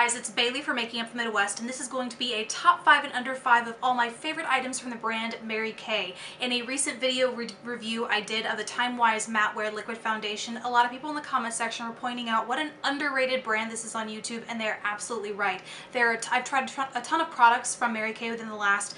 guys, it's Bailey from Making Up the Midwest, and this is going to be a top 5 and under 5 of all my favorite items from the brand Mary Kay. In a recent video re review I did of the Time Wise Matte Wear Liquid Foundation, a lot of people in the comment section were pointing out what an underrated brand this is on YouTube, and they're absolutely right. There, I've tried a ton of products from Mary Kay within the last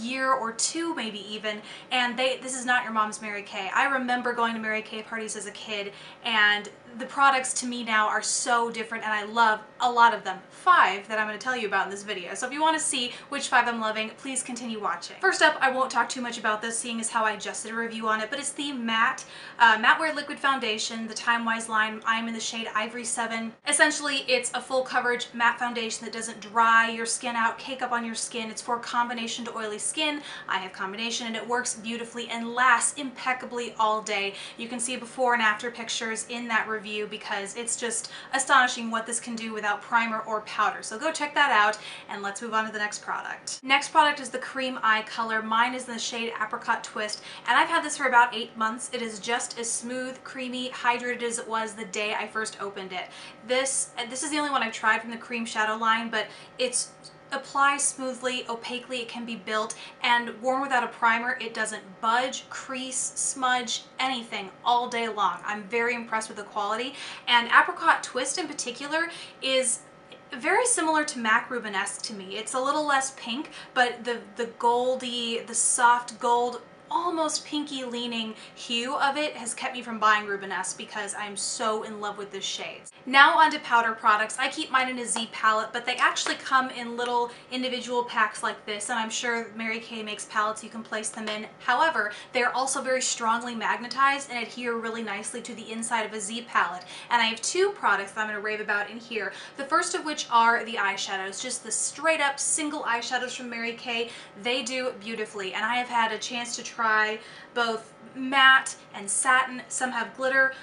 year or two maybe even and they this is not your mom's Mary Kay. I remember going to Mary Kay parties as a kid and the products to me now are so different and I love a lot of them. Five that I'm going to tell you about in this video. So if you want to see which five I'm loving, please continue watching. First up, I won't talk too much about this seeing as how I just did a review on it, but it's the matte, uh, matte wear liquid foundation, the Time Wise line. I'm in the shade Ivory 7. Essentially, it's a full coverage matte foundation that doesn't dry your skin out, cake up on your skin. It's for combination to oily skin. I have combination and it works beautifully and lasts impeccably all day. You can see before and after pictures in that review review because it's just astonishing what this can do without primer or powder. So go check that out and let's move on to the next product. Next product is the Cream Eye Color. Mine is in the shade Apricot Twist and I've had this for about eight months. It is just as smooth, creamy, hydrated as it was the day I first opened it. This, this is the only one I've tried from the Cream Shadow line, but it's applies smoothly, opaquely, it can be built, and worn without a primer, it doesn't budge, crease, smudge, anything all day long. I'm very impressed with the quality, and Apricot Twist in particular is very similar to MAC Rubenesque to me. It's a little less pink, but the, the goldy, the soft gold almost pinky leaning hue of it has kept me from buying Rubenesque because I'm so in love with this shade. Now onto powder products. I keep mine in a Z palette, but they actually come in little individual packs like this, and I'm sure Mary Kay makes palettes you can place them in. However, they're also very strongly magnetized and adhere really nicely to the inside of a Z palette. And I have two products that I'm going to rave about in here. The first of which are the eyeshadows, just the straight up single eyeshadows from Mary Kay. They do beautifully, and I have had a chance to try try. Both matte and satin. Some have glitter,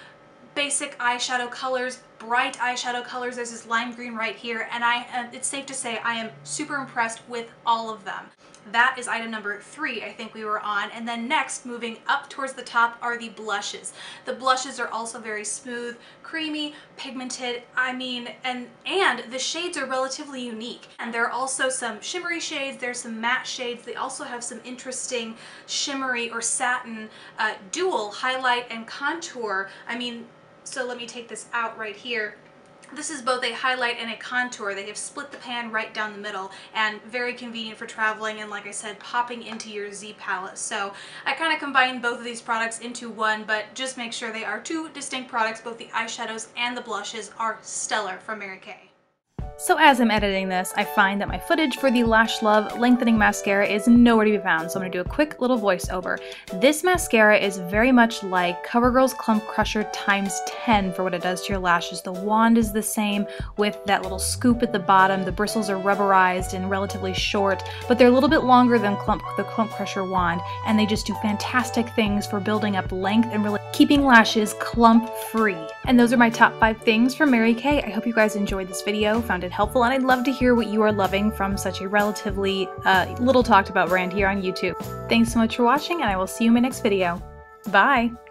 basic eyeshadow colors, bright eyeshadow colors. There's this lime green right here, and I am, it's safe to say I am super impressed with all of them. That is item number three I think we were on. And then next, moving up towards the top, are the blushes. The blushes are also very smooth, creamy, pigmented. I mean, and, and the shades are relatively unique. And there are also some shimmery shades, there's some matte shades. They also have some interesting shimmery or satin uh, dual highlight and contour. I mean, so let me take this out right here. This is both a highlight and a contour. They have split the pan right down the middle and very convenient for traveling and like I said, popping into your Z palette. So I kind of combined both of these products into one, but just make sure they are two distinct products. Both the eyeshadows and the blushes are stellar from Mary Kay. So as I'm editing this, I find that my footage for the Lash Love Lengthening Mascara is nowhere to be found, so I'm to do a quick little voiceover. This mascara is very much like CoverGirl's Clump Crusher times 10 for what it does to your lashes. The wand is the same with that little scoop at the bottom. The bristles are rubberized and relatively short, but they're a little bit longer than Clump, the Clump Crusher wand, and they just do fantastic things for building up length and really keeping lashes clump free. And those are my top 5 things from Mary Kay. I hope you guys enjoyed this video, found it it helpful, and I'd love to hear what you are loving from such a relatively uh, little talked about brand here on YouTube. Thanks so much for watching, and I will see you in my next video. Bye!